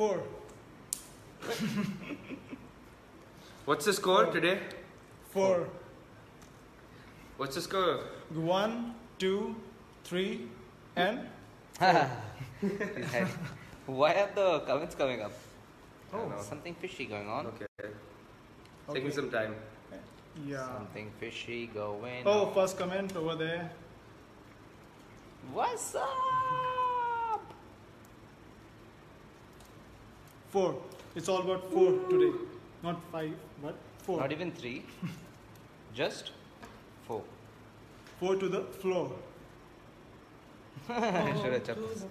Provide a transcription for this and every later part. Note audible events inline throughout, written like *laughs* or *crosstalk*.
Four. *laughs* What's the score today? Four. What's the score? One, two, three, and *laughs* Why are the comments coming up? Oh. I. Something fishy going on. Okay. Taking Okay. some time. yeah. Something fishy going Oh, on. first comment over there. What's up? Four. It's all about four today. Not five, but four. Not even three. *laughs* Just four. Four to the floor. Should *laughs* *laughs* have chopped this.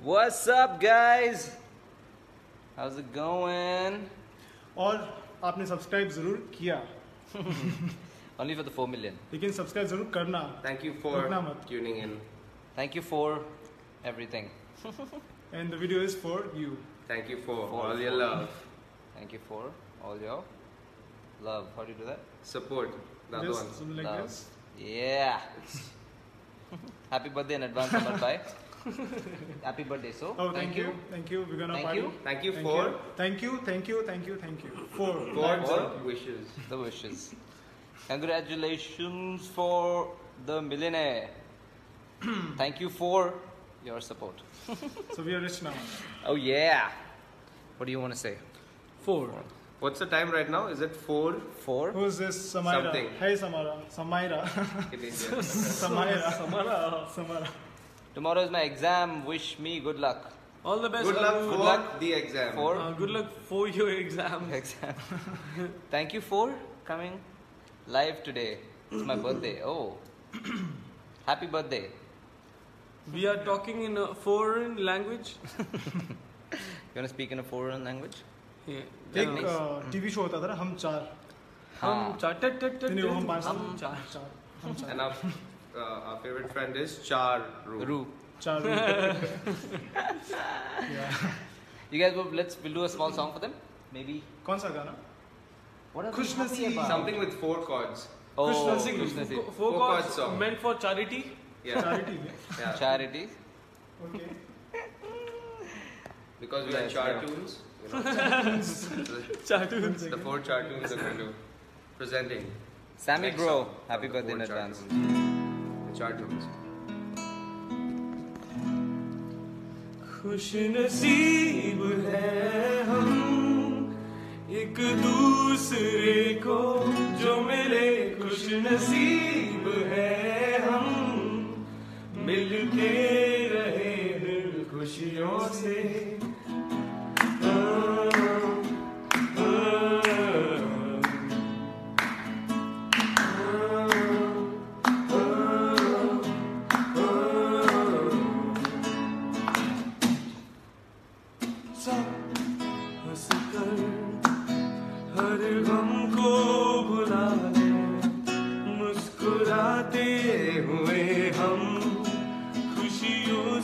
What's up, guys? How's it going? और आपने subscribe जरूर किया Only for the 4 million. लेकिन subscribe जरूर करना Thank you for रुकना मत। tuning in. Thank you for everything. and the video is for you Thank you for For- all your love, Thank you for all your love. How do you do that? support. The other one. something like Love. this Yeah. Happy birthday in advance, Amar Bhai. Happy birthday, so. oh thank, you. thank you we're gonna Thank party you. Thank you Thank for you. thank you thank you thank you thank you for for times the wishes. The wishes. Congratulations for the millionaire. *clears throat* Thank you for your support. so we are rich now Oh, yeah. What do you want to say? Four. What's the time right now? Is it four Four? who's this Samaira Something. hey Samara Samaira in Samaira Samara. Samara Tomorrow is *laughs* my exam. Wish me good luck. All the best. Good luck Arun. for luck. the exam. For Uh, good luck for your exam. *laughs* exam. Thank you for coming live today. It's my birthday. Oh. *clears throat* Happy birthday. We are talking in a foreign language. You want to speak in a foreign language? Yeah. एक Uh, TV show होता था ना हम चार हम हाँ. चार ट- ट- ट- नहीं, हम पाँच हम चार चार हम चार And our, uh, our favorite friend is Char Ru. Ru. चार yeah. You guys, will, let's we'll do a small song for them. Maybe. कौन सा गाना What are Kush we happy about? Something with four chords. Oh, Kush Sing- Kush Naseeb. Four Four chords meant for charity. Yeah. charity yeah. Charity. okay Because we are Yes, Char yeah. You know. Chartoons. the four Char tunes are going to presenting. Sammy next bro, happy birthday in advance. The Char tunes. खुश नसीब है हम एक दूसरे को जो मिले खुश नसीब है मिलते रहे दिल खुशियों से। आ, हर गम को बुला मुस्कुराते हुए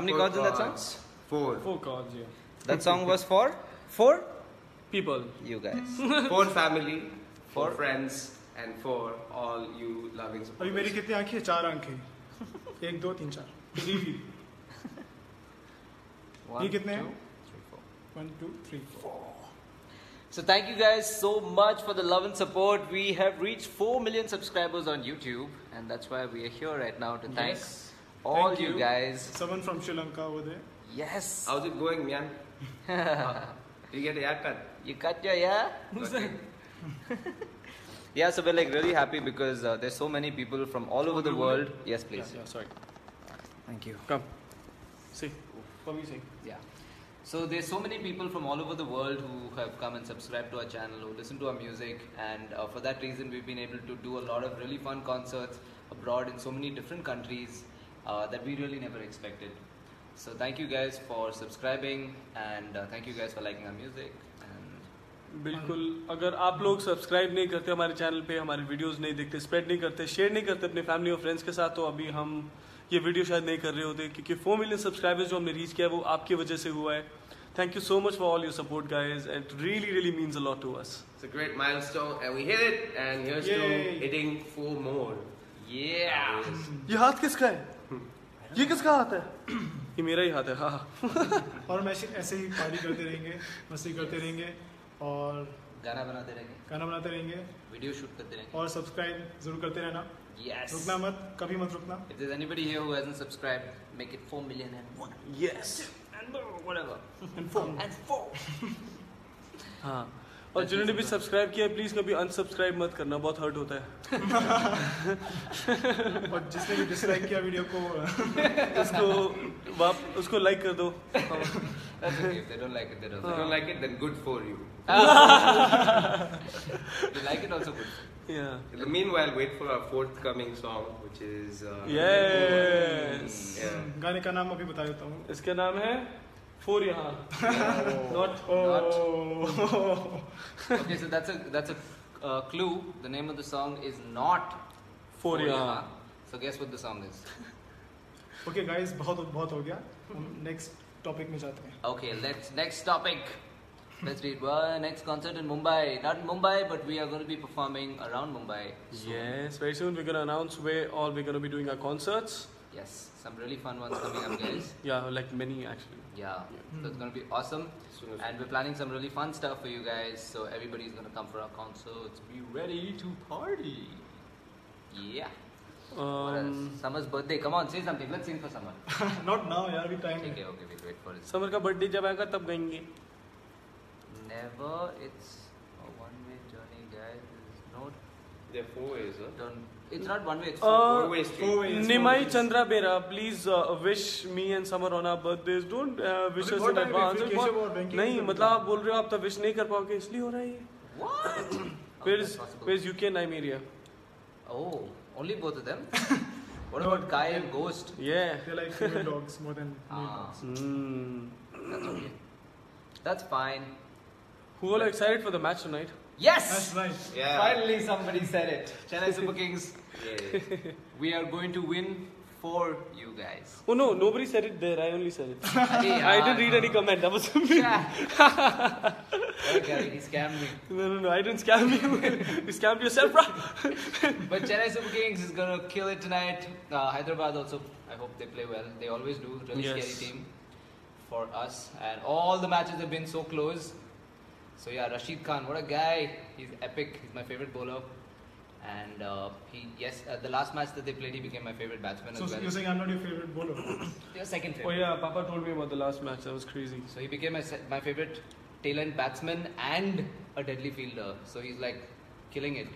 How many Four chords in that song? chords. Four. Four chords, yeah. That song was for for People. you guys. *laughs* For family, for For- friends, and for all you loving अभी मेरी supporters. कितनी आंखें हैं? चार आंखें एक दो तीन चार थ्री One, ये कितने हैं? two, three, four. One two three four So thank you guys so much for the love and support. We have reached 4 million subscribers on YouTube, and that's why we are here right now to thank Yes. all Thank you. you. guys. Someone from Sri Lanka over there. Yes. How's it going, man? Uh, *laughs* you get a haircut? You cut your yeah? Okay. *laughs* Yeah, so we're like really happy because uh, there's so many people from all over the world. Yes, please. Yeah, sorry. Thank you. Come. See. What we saying? Yeah. So there's so many people from all over the world who have come and subscribed to our channel, who listen to our music, and uh, for that reason we've been able to do a lot of really fun concerts abroad in so many different countries uh, that we really never expected. So thank you guys for subscribing, and uh, thank you guys for liking our music. बिल्कुल अगर आप लोग subscribe नहीं करते हमारे channel पे हमारे videos नहीं देखते स्प्रेड नहीं करते शेयर नहीं करते अपने फैमिली और फ्रेंड्स के साथ तो अभी हम ये वीडियो शायद नहीं कर रहे होते क्योंकि फोर मिलियन सब्सक्राइबर्स जो हमने रीच किया है वो आपकी वजह से हुआ है thank you so much for all your support guys it really really means a lot to us It's a great milestone, and we hit it, and here's to Yay. hitting four more. yeah, ये हाथ किसका है ये किसका हाथ है? ये मेरा ही हाथ है हाँ और हम ऐसे ही पार्टी करते रहेंगे मस्ती करते रहेंगे और गाना बनाते रहेंगे। गाना बनाते रहेंगे। वीडियो शूट करते रहेंगे। और सब्सक्राइब ज़रूर करते रहना। Yes रुकना मत कभी मत रुकना। If there's anybody here who hasn't subscribed make it 4 million and one. Yes and whatever. And four. and four. *laughs* हाँ। और जिन्होंने भी सब्सक्राइब किया है प्लीज़ कभी अनसब्सक्राइब मत करना बहुत हर्ट होता है। *laughs* और जिसने भी डिसलाइक किया वीडियो को *laughs* उसको वाप उसको लाइक कर दो। गाने का नाम अभी बता देता हूँ। इसका नाम है फोर यहाँ *laughs* not Okay, so that's a that's a uh, clue. The name of the song is not four Four यहाँ Yaha. So guess what the song is? *laughs* Okay guys बहुत बहुत हो गया हम नेक्स्ट टॉपिक में जाते हैं Okay, let's next topic. Let's read. Well, next concert in Mumbai. Not in Mumbai, but we are going to be performing around Mumbai. soon. Yes, very soon we're gonna announce where all we're gonna be doing our concerts. Yes, some really fun ones coming up, guys. *coughs* Yeah, like many actually. Yeah, yeah. so it's gonna be awesome. And we're planning some really fun stuff for you guys. So everybody's gonna come for our concerts. Be ready to party. Yeah. Um, Samar's birthday. Come on, say something. Let's sing for Samar. *laughs* Not now, यार we time. है. Okay, okay, we'll wait for it. Samar का birthday जब आएगा तब गाएंगे. Never. It's a one-way journey, guys. There's no. There are four ways, huh? Don't. It's not one way. It's Uh, four. Four street. four ways. Nimai Chandra Bera, please uh, wish me and Summer on our birthdays. Don't uh, wish us in advance. नहीं मतलब आप बोल रहे हो आप तब wish नहीं कर पाओगे इसलिए हो रहा है ये What? How Where is is that possible? where is UK and Nigeria? Oh, only both of them. what about Kai and Ghost? Yeah. They like female dogs more than male Ah. dogs. Mm. That's okay. That's fine. Who all are excited for the match tonight? Yes. That's right. Yeah. Finally, somebody said it. Chennai Super *laughs* Kings. Yeah. We are going to win for you guys. Oh no, nobody said it there. I only said it. *laughs* Hey, I didn't read any comment. That was me. *laughs* okay, he scammed me. No, no, no. I didn't scam you. you scammed yourself, bro. But Chennai Super Kings is gonna kill it tonight. Uh, Hyderabad also. I hope they play well. They always do. Really Yes. scary team for us. And all the matches have been so close. So yeah, Rashid Khan, what a guy! He's epic. He's my favorite bowler. And uh, he, yes, uh, the last match that they played, he became my favorite batsman so as well. you're saying I'm not your favorite bowler? *coughs* your second favorite. Oh yeah, Papa told me about the last match. That was crazy. So he became my, my favorite tail end batsman and a deadly fielder. So he's like killing it.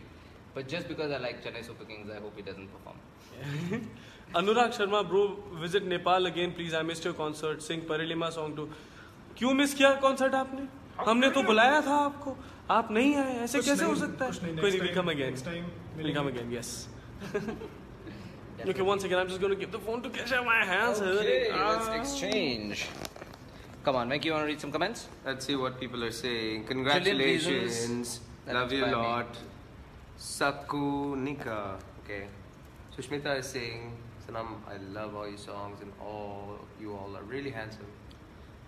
But just because I like Chennai Super Kings, I hope he doesn't perform. Yeah. *laughs* Anurag Sharma, bro, visit Nepal again, please. I missed your concert. Sing Parelima song too. Why missed your concert? आपने हमने तो बुलाया था आपको आप नहीं आए ऐसे कुछ कैसे हो नहीं- सकता कुछ है नहीं, कोई next नहीं time- come again next time we'll come मिलेंगे। again yes okay once again I'm just going to give the phone to Keshav my hands are Okay, hurting. let's Ah. exchange. Come on, Venki, you want to read some comments? Let's see what people are saying. reasons Congratulations. that Love you a inspire me. lot. Sakunika. Okay. Sushmita is saying, Sanam, I love all your songs and all you all are really handsome.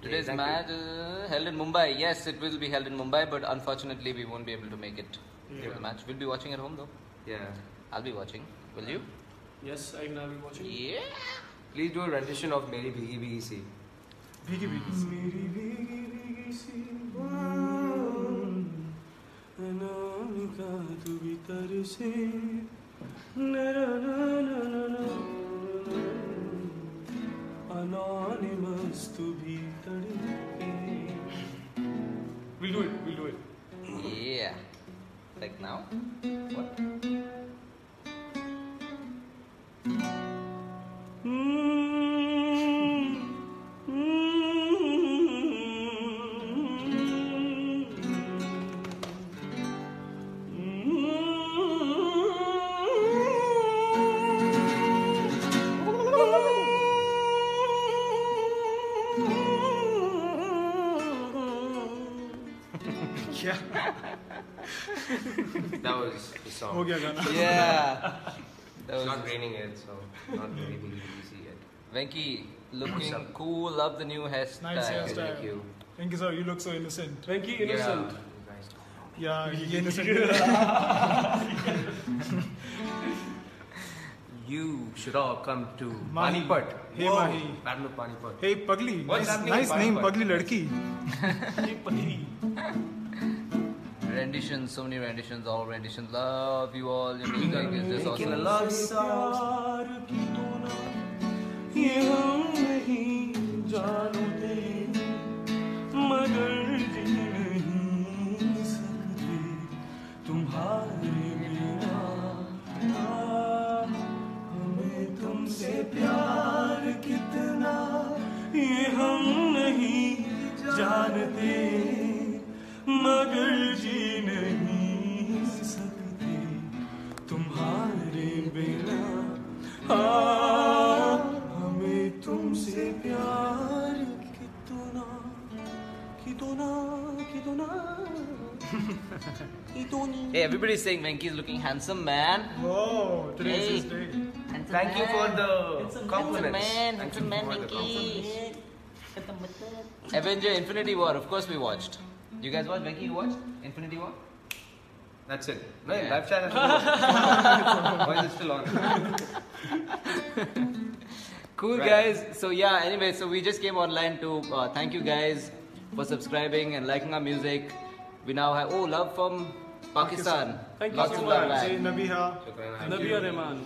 Today's thank match uh, held in Mumbai. Yes, it will be held in Mumbai, but unfortunately we won't be able to make it. for the match. We'll be watching at home though. Yeah. I'll be watching. Will you? Yes, I will be watching. Yeah. Please do a rendition of Meri Bhigi Bhigi Si. Bhigi bhigi. मेरी भीगी भीगी सी अनामिका तू भीतर से ना ना ना ना ना anonymous to be 38. We'll do it, we'll do it. yeah. Like now? What? हो गया गाना Yeah. That It's was not raining yet, so not Meri Bhigi Bhigi Si yet. Venki looking Awesome. cool. Love the new hairstyle. Nice hairstyle. Thank Style. you. Thank you sir you look so innocent Frankie, innocent. Yeah, *laughs* you guys don't know. yeah ये innocent *laughs* You should all come to Mahi. Panipat. Hey, Whoa. Mahi. Battle of Panipat. hey pagli What's nice, happening nice in name Panipat? pagli ladki renditions, so many renditions, all renditions. Love you all. You music is just awesome. Love प्यार कितना ये हम नहीं जानते मगर जी नहीं सकते तुम्हारे बिना आ, हमें तुमसे प्यार कितना कितना कितना कितना *laughs* Hey, everybody's saying Venki is looking handsome, man. oh today is his Hey. day Handsome Thank you for the Handsome compliments. man, Thank handsome you man, for the Venki. compliments. Avenger Infinity War, of course we watched. You guys watch? Venky, you watched Infinity War? That's it. No, Yeah. live chat is over. *laughs* Why is it still on? *laughs* Cool, Right. guys. So yeah. Anyway, so we just came online to uh, thank you guys for subscribing and liking our music. We now have oh love from Pakistan. Thank you Lots so much. back. say Nabiha Shukran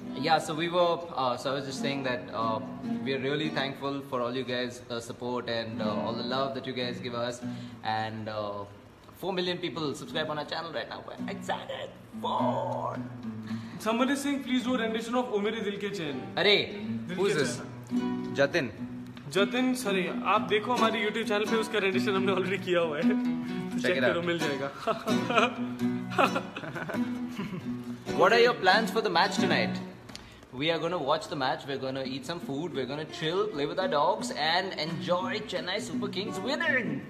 Nabia Rahman. Yeah, so we were. Uh, so I was just saying that uh, we are really thankful for all you guys' uh, support and uh, all the love that you guys give us. And uh, four million people subscribe on our channel right now. We're excited. Four. Somebody is saying please do a rendition of O Mere Dil Ke Chain. Arey, दिल who's के this? Chain. Jatin. Jatin सरी आप देखो हमारे YouTube channel पे उसका Radisson हमने already किया हुआ है तो *laughs* Check चेक it करो out. मिल जाएगा *laughs* *laughs* What are your plans for the match tonight? We are going to watch the match. We're going to eat some food. We're going to chill, play with our dogs, and enjoy Chennai Super Kings winning.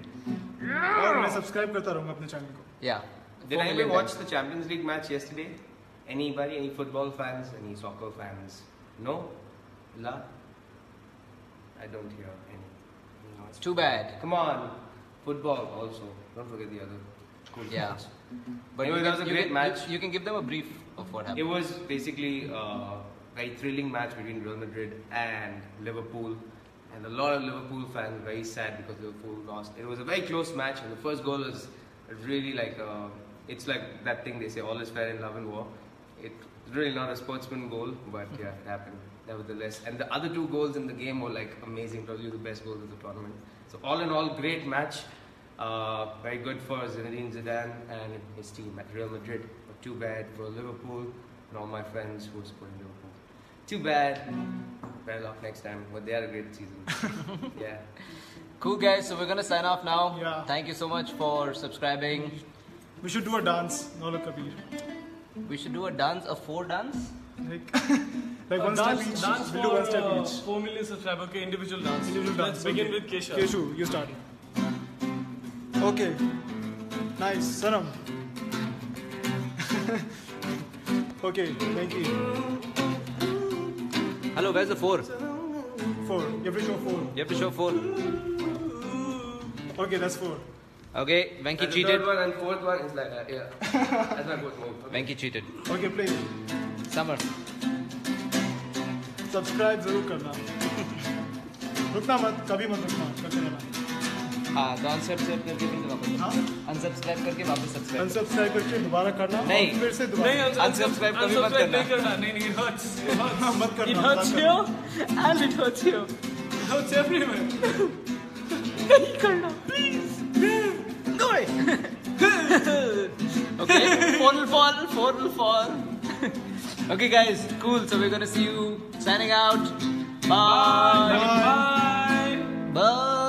और मैं subscribe करता रहूंगा अपने channel को Yeah. Did Four anybody million watch times. the Champions League match yesterday? Anybody? Any football fans? Any soccer fans? No? La? I don't hear any. No, it's Too bad. Come on. Football also. Don't forget the other cool Yeah. things. But Anyway, you that can- was a you great can- match. You, you can give them a brief of what It happened. was basically a very thrilling match between Real Madrid and Liverpool. And a lot of Liverpool fans were very sad because Liverpool lost. It was a very close match, and the first goal was really like uh, it's like that thing they say, all is fair in love and war. It's really not a sportsman goal, but yeah, it happened nevertheless. And the other two goals in the game were like amazing, probably the best goals of the tournament. So all in all, great match. Uh, very good for Zinedine Zidane and his team at Real Madrid. But too bad for Liverpool and all my friends who are supporting Liverpool. Too bad. Better luck next time. But they had a great season. *laughs* yeah. Cool, guys. So we're going to sign off now. Yeah. Thank you so much for subscribing. We should do a dance, Nola Kabir. We should do a dance, a four dance. Like, *laughs* like Uh, one dance, step each. dance we'll do one for, step uh, each. 4 million subscriber के individual dance. Individual Let's dance. begin okay. with Kesha. Keshu, you start. Okay. Nice. Sanam. *laughs* okay, thank you. Hello, where's the four? Four. You have to show four. You have to show four. Okay, that's four. Okay, Venky and cheated. The third one and fourth one is like uh, yeah. *laughs* that's my fourth one. Okay. Venky cheated. Okay, please. Samar. Subscribe जरूर करना रुकना हाँ तो unsubscribe करके फिर वापस हाँ unsubscribe करके वापस सब्सक्राइब अनसब्सक्राइब करके दोबारा करना और नहीं। फिर से नहीं दोबारा Unsubscribe कभी मत unsubscribe करना। नहीं करना नहीं नहीं it hurts it hurts मत करना it hurts मत you and it hurts you it hurts everywhere नहीं करना please Go away. okay, four will fall, four will fall. okay, guys, cool. So we're gonna see you signing out. Bye. bye Bye.